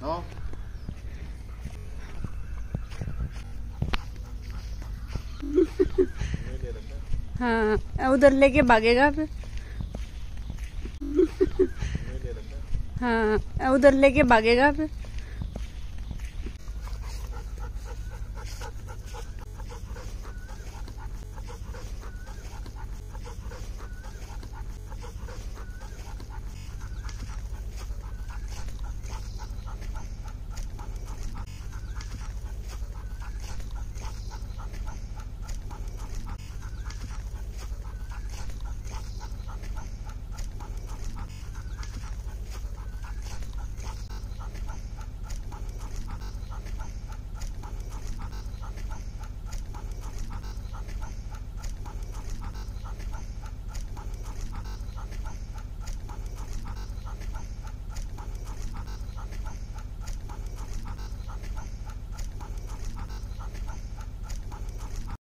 No. हाँ उधर लेके भागेगा फिर हाँ उधर लेके भागेगा फिर